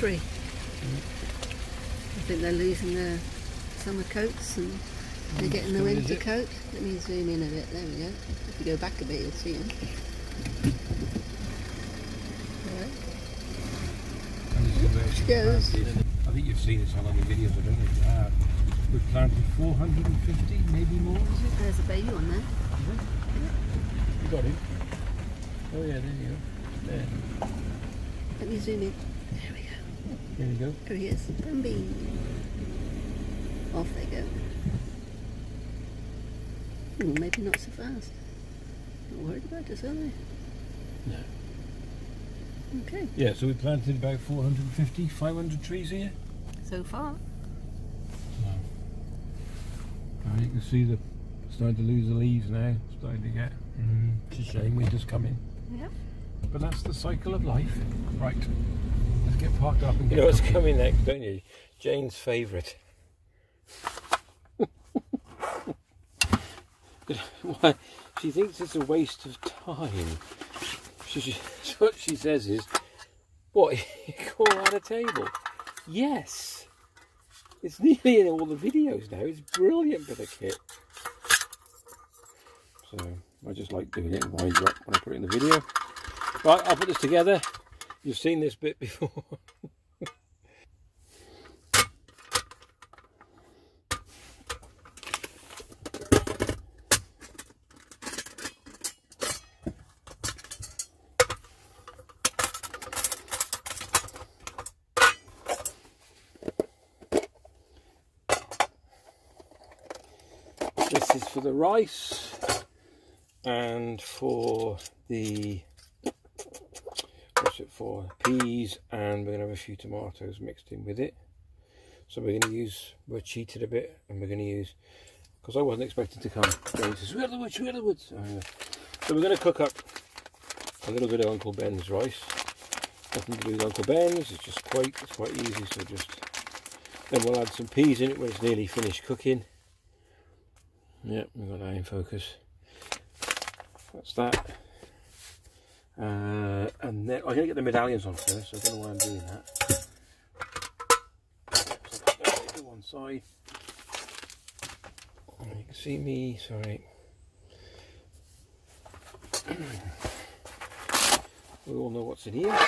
Three. I think they're losing their summer coats and they're mm, getting the so is winter coat. Let me zoom in a bit. There we go. If you go back a bit, you'll see them. Right. And this is where she goes. I think you've seen this on other videos. I don't know if you have. We've planted 450, maybe more, is it? There's a baby one there. You got him. Oh yeah, there you go. There. Let me zoom in. There we go. There you go. There he is. Bambi. Off they go. Ooh, maybe not so fast. Not worried about us, are they? No. Okay, Yeah, so we planted about 450, 500 trees here. so far. And you can see the starting to lose the leaves now. Starting to get. Mm, it's a shame winter's coming. Yeah. But that's the cycle of life. Right. Get parked up and get. You know what's cooking. coming next, don't you? Jane's favourite. Why? She thinks it's a waste of time. She, she, what she says is, "What? You call that a table?" Yes. It's nearly in all the videos now. It's brilliant bit of kit. So I just like doing it and wind you up when I put it in the video. Right, I'll put this together. You've seen this bit before. this is for the rice and for the for peas and we're going to have a few tomatoes mixed in with it. So we're going to use we're cheated a bit and we're going to use because I wasn't expecting to come. Says are the woods are the woods. Uh, so we're going to cook up a little bit of Uncle Ben's rice. Nothing to do with Uncle Ben's it's just quite it's quite easy so just then we'll add some peas in it when it's nearly finished cooking. Yep, we've got that in focus. That's that. Uh, and then I'm going to get the medallions on first, so I don't know why I'm doing that. So to one side. You can see me, sorry. we all know what's in here.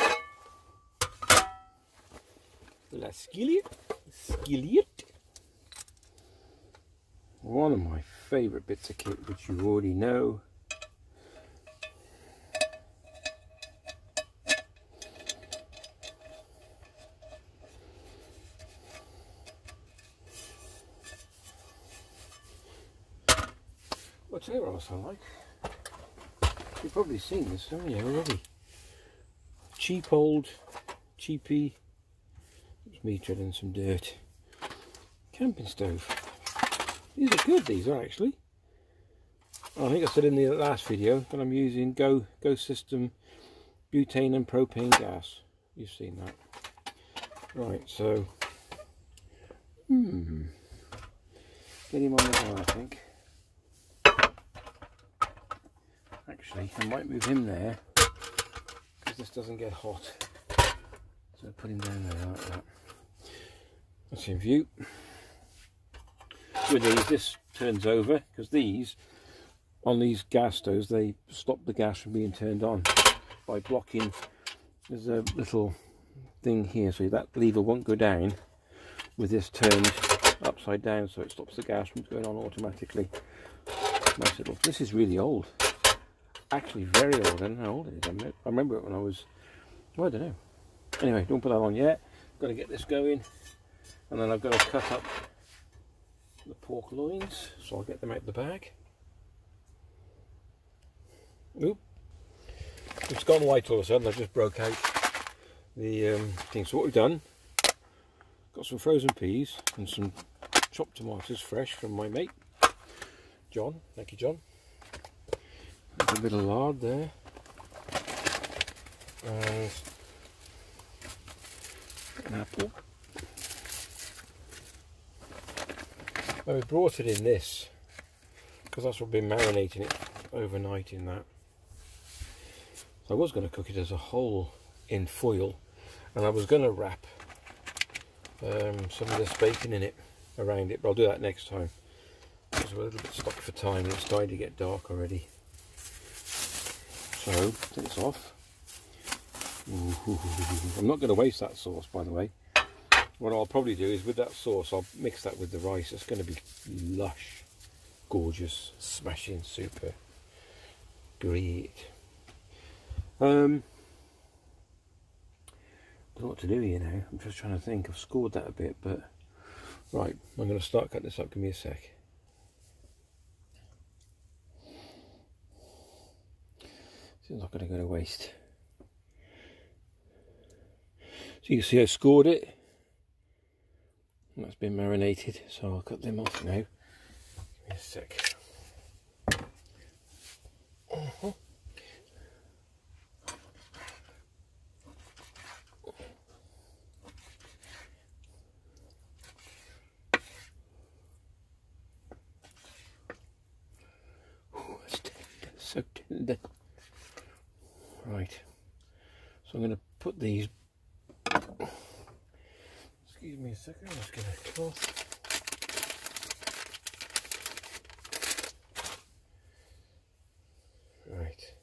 La skillet. Skillet. One of my favourite bits of kit, which you already know. What else I like. You've probably seen this, haven't you, already? Cheap old, cheapy, it's me treading some dirt, camping stove. These are good, these are actually. I think I said in the last video that I'm using Go Go System butane and propane gas. You've seen that. Right, so hmm. Get him on the bar, I think. Actually, I might move him there because this doesn't get hot. So put him down there like that. That's in view. With these this turns over because these on these gas stoves they stop the gas from being turned on by blocking. There's a little thing here so that lever won't go down with this turned upside down so it stops the gas from going on automatically. Nice little this is really old actually very old I don't know how old it is I remember it when I was well, I don't know anyway don't put that on yet got to get this going and then I've got to cut up the pork loins, so I'll get them out the bag. Oop. It's gone white all of a sudden, I just broke out the um, thing. So what we've done, got some frozen peas and some chopped tomatoes fresh from my mate, John. Thank you, John. A bit of lard there. And an apple. Well, we brought it in this because that's what we've been marinating it overnight in that. So I was going to cook it as a whole in foil and I was going to wrap um, some of this bacon in it around it but I'll do that next time because we're a little bit stuck for time it's starting to get dark already so take this off Ooh, I'm not going to waste that sauce by the way what I'll probably do is with that sauce I'll mix that with the rice it's going to be lush gorgeous smashing super great um don't know what to do here now. I'm just trying to think. I've scored that a bit, but right, I'm going to start cutting this up. Give me a sec. It's not going to go to waste. So you can see I scored it. That's been marinated, so I'll cut them off now. Give me a sec. Uh -huh. Right, so I'm going to put these. Excuse me a second, let's get a cloth. Right.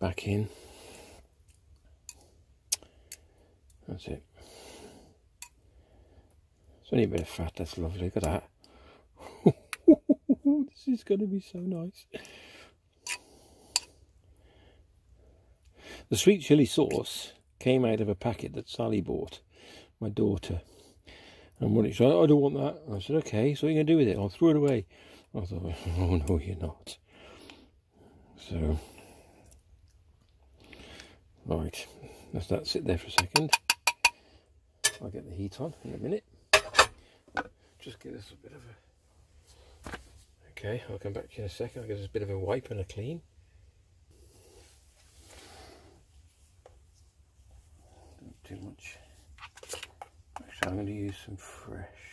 back in. That's it. It's only a bit of fat, that's lovely. Look at that. this is going to be so nice. The sweet chili sauce came out of a packet that Sally bought, my daughter. And when it said, I don't want that, I said, okay, so what are you going to do with it? I'll throw it away. I thought, oh no, you're not. So, Right, let's that sit there for a second. I'll get the heat on in a minute. Just give this a bit of a... Okay, I'll come back to you in a second. I'll give this a bit of a wipe and a clean. Not too much. Actually, I'm going to use some fresh.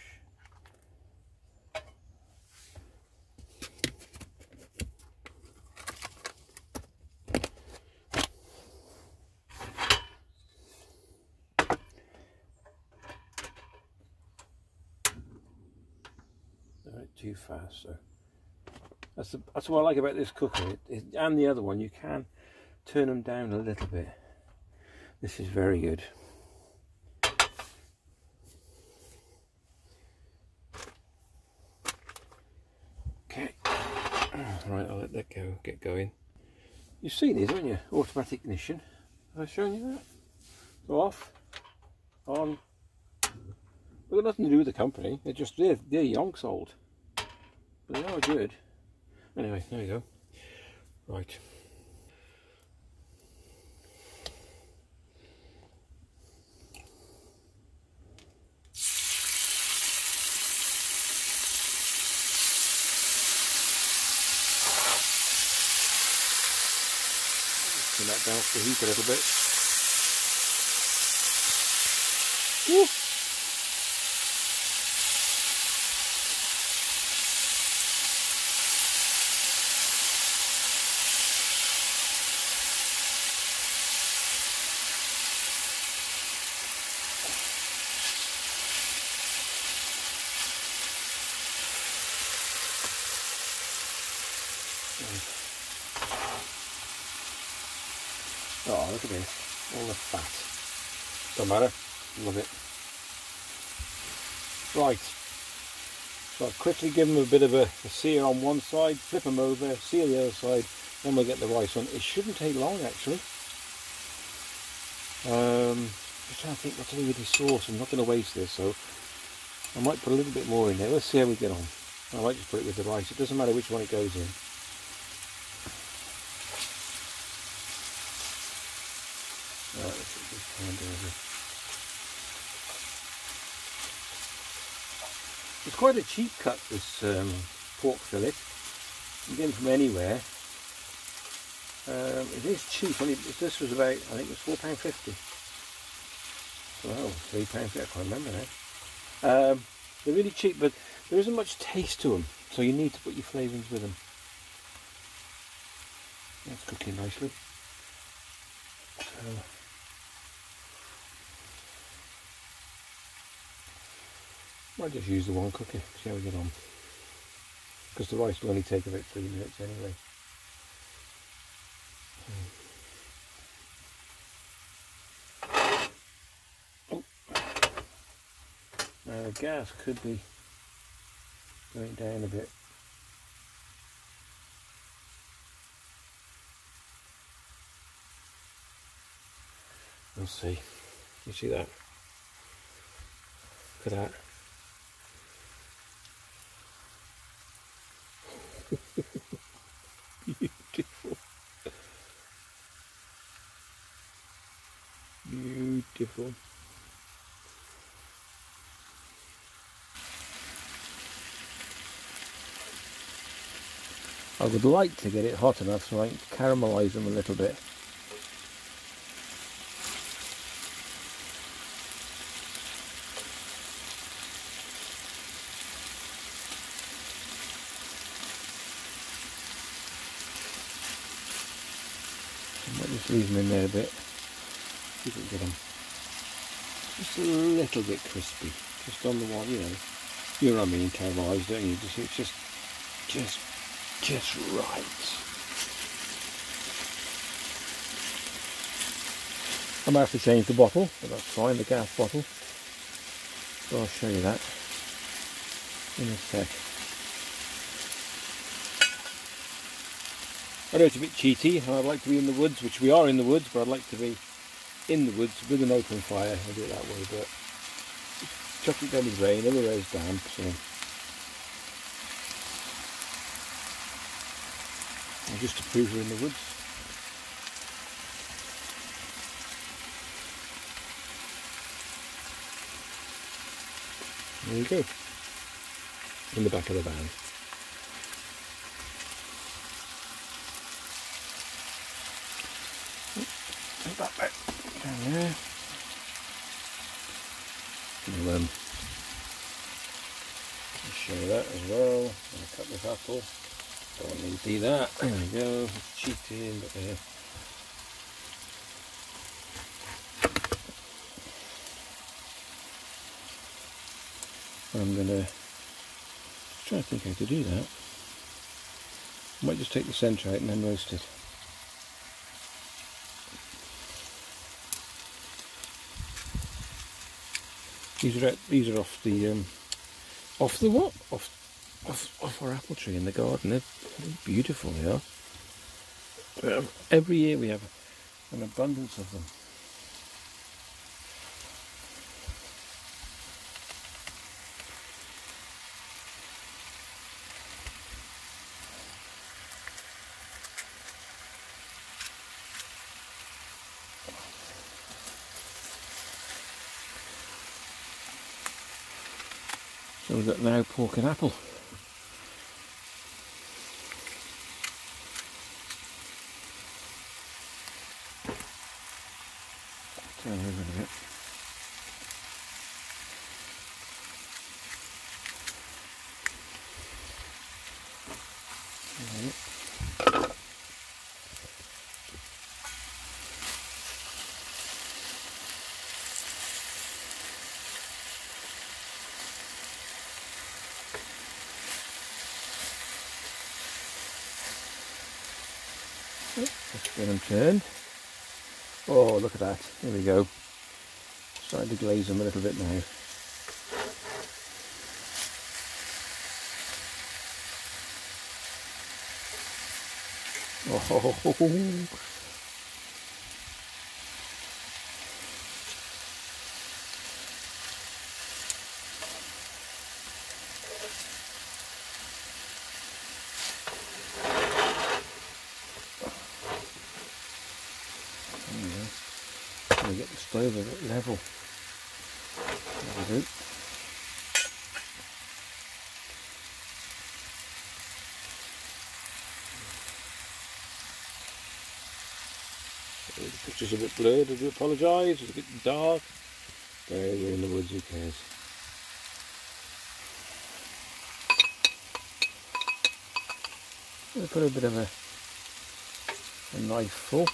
Too fast. So that's the, that's what I like about this cooker it, it, and the other one. You can turn them down a little bit. This is very good. Okay, right. I'll let that go. Get going. You've seen these, haven't you? Automatic ignition. Have I shown you that? Go off, on. They've got nothing to do with the company. They're just they're, they're yonks old. But they are good. Anyway, there you go. Right. Turn that down the heat a little bit. Woo. Oh, look at this. All the fat. Don't matter. Love it. Right. So I'll quickly give them a bit of a, a sear on one side, flip them over, sear the other side, then we'll get the rice on. It shouldn't take long actually. Um, just trying to think what to do with this sauce. I'm not going to waste this, so I might put a little bit more in there. Let's see how we get on. I might just put it with the rice. It doesn't matter which one it goes in. It's quite a cheap cut, this um, pork fillet. You get them from anywhere. Um, it is cheap. I Only this was about, I think it was four pound fifty. Well, £3.50, I can't remember now. Um, they're really cheap, but there isn't much taste to them, so you need to put your flavourings with them. That's cooking nicely. So, might just use the one cooker, see how we get on. Because the rice will only take about three minutes anyway. Hmm. Oh. Now the gas could be going down a bit. We'll see. You see that? Look at that. Beautiful. Beautiful. I would like to get it hot enough so I can caramelise them a little bit. I might just leave them in there a bit. See if we can get them just a little bit crispy. Just on the one, you know. You know what I mean, caramelised, don't you? Just, it's just, just, just right. I might have to change the bottle, but that's fine, the gas bottle. So I'll show you that in a sec. I know it's a bit cheaty, and I'd like to be in the woods, which we are in the woods, but I'd like to be in the woods with an open fire. I'll do it that way, but chocolate gum is rain, everywhere's damp, so I'm just prove we're in the woods. There you go. In the back of the van. Put that back down there. We'll um, show that as well. I'll cut this apple. Don't need to do that. There we go. Cheating, but there. I'm gonna try to think how to do that. Might just take the centre out and then roast it. These are these are off the um, off the what? Off off off our apple tree in the garden. They're, they're beautiful. They are. Uh, Every year we have an abundance of them. Got now pork and apple. Turn over a bit. Right. Turned. Oh, look at that. Here we go. Starting to glaze them a little bit now. Oh, there we go. Trying to get the stove a bit level. There we go. A bit blurred, I do apologise, it's a bit dark. There, we're in the woods, who cares? I'll put a bit of a, a knife full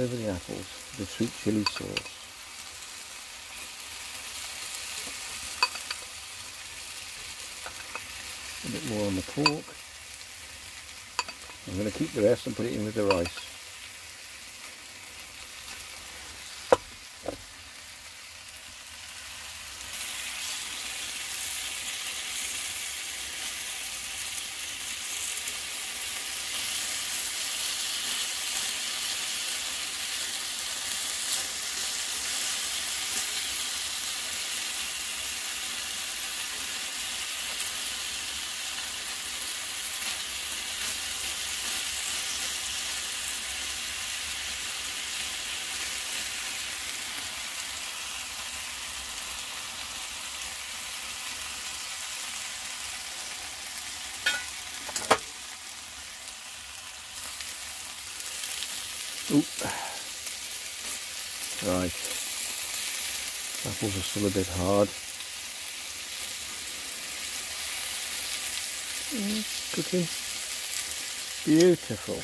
over the apples, the sweet chilli sauce. A bit more on the pork. I'm going to keep the rest and put it in with the rice. Oop. Right. Apples are still a bit hard. Mm, cooking. Beautiful.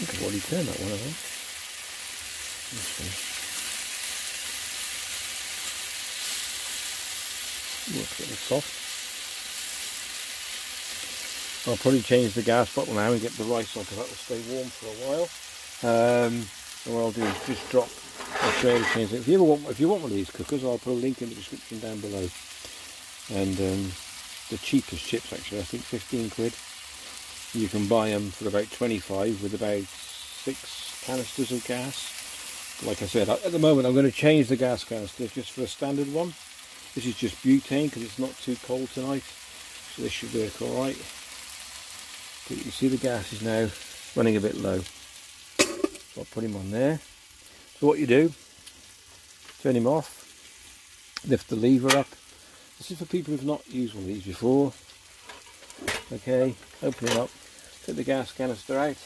Look at what he turned that one. Let's see. Ooh, it's getting soft. I'll probably change the gas bottle now and get the rice on because that will stay warm for a while. Um, so what I'll do is just drop. I'll show you how to change it. If you ever want, if you want one of these cookers, I'll put a link in the description down below. And um, the cheapest chips actually, I think 15 quid. You can buy them for about 25 with about six canisters of gas. Like I said, at the moment I'm going to change the gas canister just for a standard one. This is just butane because it's not too cold tonight. So this should work alright. But you see the gas is now running a bit low. So I'll put him on there. So what you do, turn him off, lift the lever up. This is for people who've not used one of these before. Okay, open it up, take the gas canister out,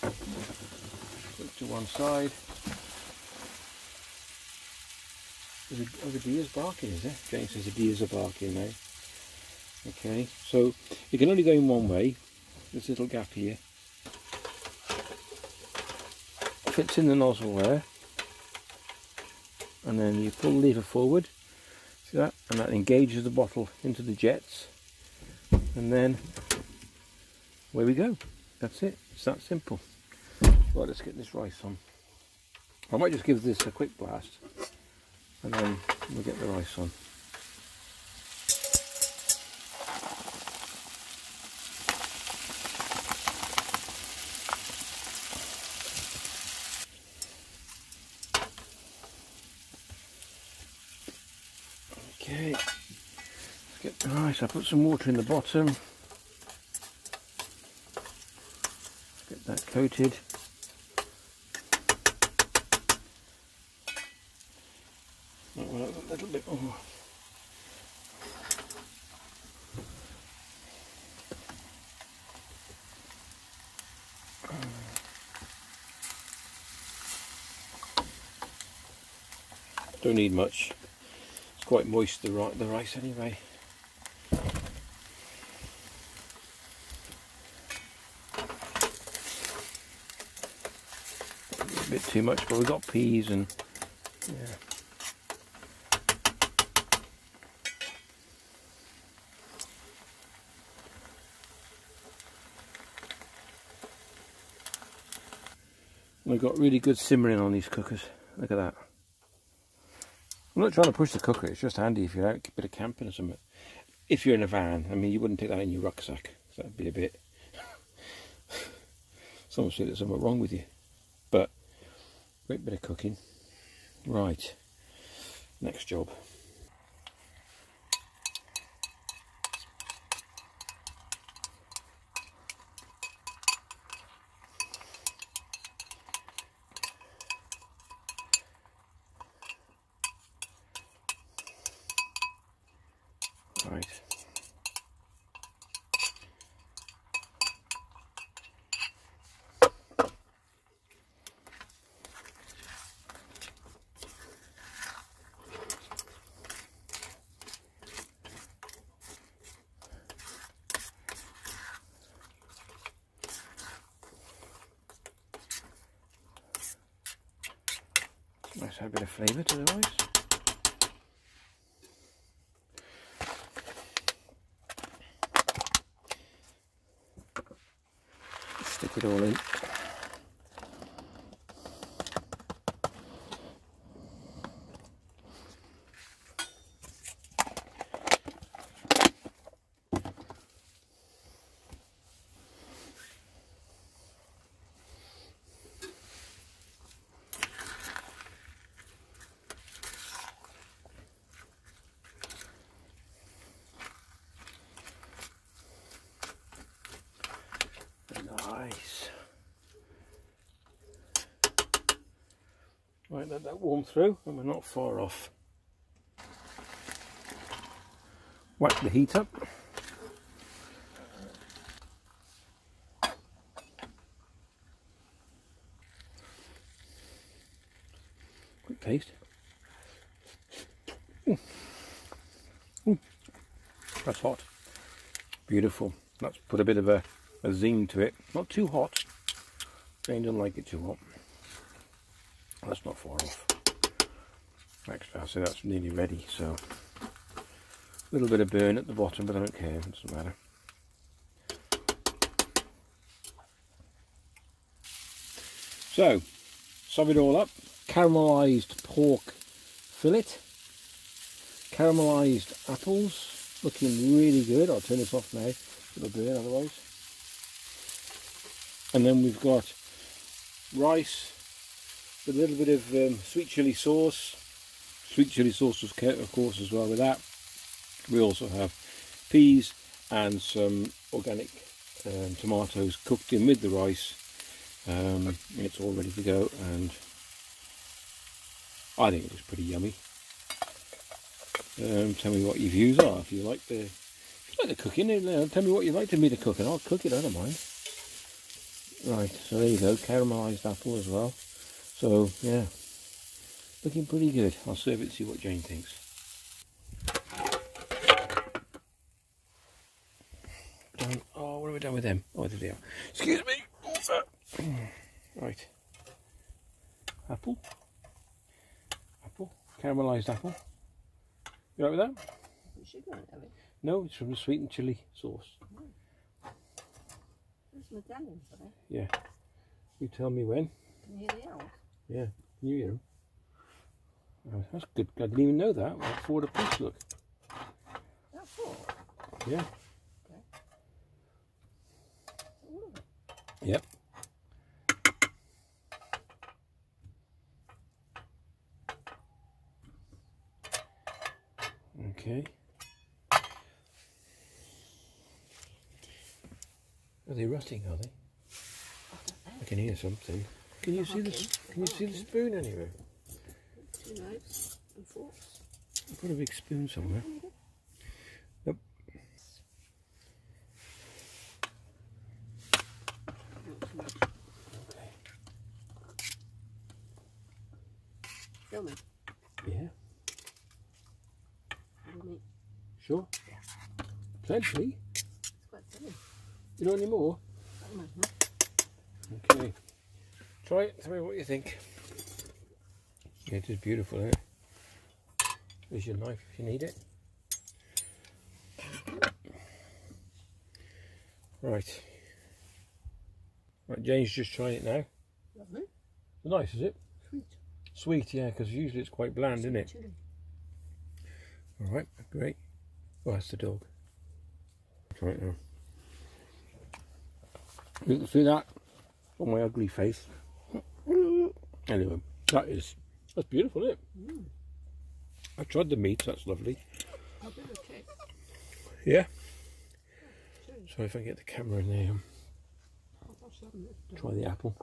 put it to one side. There's a, oh, the deer's barking, is it? James says the deers are barking now. Okay, so it can only go in one way. This little gap here. Fits in the nozzle there. And then you pull the lever forward. See that? And that engages the bottle into the jets. And then away we go. That's it. It's that simple. Right, let's get this rice on. I might just give this a quick blast and then we'll get the rice on. Okay, let's rice. I put some water in the bottom. Get that coated. A little bit more. Don't need much. It's quite moist the the rice anyway. A bit too much, but we've got peas and yeah. We've got really good simmering on these cookers. Look at that. I'm not trying to push the cooker, it's just handy if you're out a bit of camping or something. If you're in a van, I mean, you wouldn't take that in your rucksack. So that'd be a bit... Someone said there's something wrong with you. But, great bit of cooking. Right, next job. Right. add a bit of flavour to the rice. Stick it all in. Nice. Let that warm through and we're not far off. Whack the heat up. Quick taste. Ooh. Ooh. That's hot. Beautiful. Let's put a bit of a a zing to it. Not too hot. Jane doesn't like it too hot. That's not far off. Actually, I say that's nearly ready, so a little bit of burn at the bottom, but I don't care, it doesn't matter. So, sum it all up. Caramelised pork fillet, caramelised apples, looking really good. I'll turn this off now. It'll burn otherwise and then we've got rice a little bit of um, sweet chili sauce. Sweet chili sauce of course as well with that. We also have peas and some organic um, tomatoes cooked in with the rice. Um, it's all ready to go and I think it looks pretty yummy. Um, tell me what your views are. If you like the if you like the cooking tell me what you'd like to me to cook and I'll cook it I don't mind. Right, so there you go, caramelised apple as well. So, yeah, looking pretty good. I'll serve it and see what Jane thinks. Done. Oh, what have we done with them? Oh, there they are. Excuse me. Right. Apple. Apple. Caramelised apple. You right with that? No, it's from the sweet and chili sauce medallions, are they? Yeah. You tell me when. Can you hear the owls? Yeah. Can you hear them? Oh, that's good. I didn't even know that. Like forward a piece, look. That's four? Yeah. Yep. Okay. Are they rotting, are they? I, I can hear something. Can you see the Can you see the spoon anywhere? Two knives and forks. I've got a big spoon somewhere. Yep. Film me. Yeah. Sure. Plenty. It's quite funny. You know any more? Okay. Try it, tell me what you think. Yeah, it is beautiful, isn't it? There's your knife if you need it. Right. Right, Jane's just trying it now. Lovely. Nice, is it? Sweet. Sweet, yeah, because usually it's quite bland, isn't it? Alright, great. Oh, that's the dog. Try it now. You can see that on my ugly face. Anyway, that is that's beautiful, isn't it? Mm. I tried the meat, that's lovely. Yeah. So if I get the camera in there, try the apple.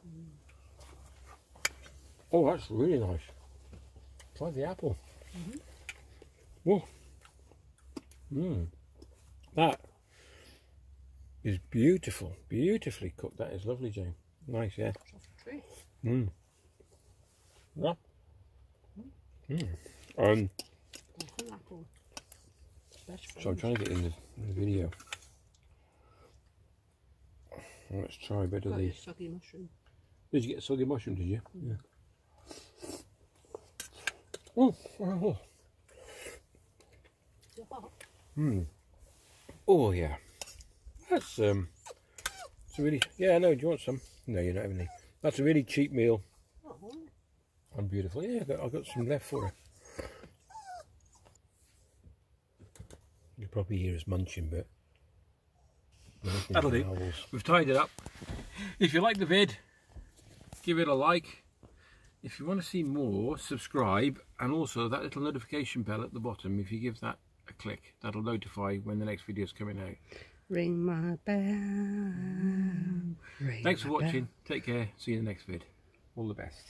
Oh, that's really nice. Try the apple. Mm -hmm. Whoa. Mmm. That is beautiful, beautifully cooked. That is lovely, Jane. Nice, yeah. Mmm. Yeah. Mmm. Um, so I'm trying to get in the, in the video. Let's try a bit of the soggy mushroom. Did you get a soggy mushroom? Did you? Mm. Yeah. Oh, oh. Hmm. Oh yeah. That's um. It's a really yeah. No, do you want some? No, you're not having any. That's a really cheap meal. And beautiful. Yeah, I've got, I've got some left for her. You probably hear us munching, but That'll do. Novels. We've tied it up. If you like the vid, give it a like. If you want to see more, subscribe, and also that little notification bell at the bottom. If you give that a click, that'll notify when the next video is coming out. Ring my bell. Ring Thanks for my bell. watching. Take care. See you in the next vid. All the best.